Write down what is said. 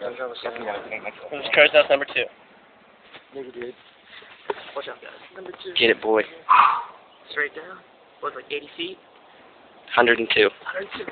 This is Curtis House number two. Nigga dude. Watch out, guys. Number two. Get it, boy. Straight down. What, like 80 feet? 102. 102.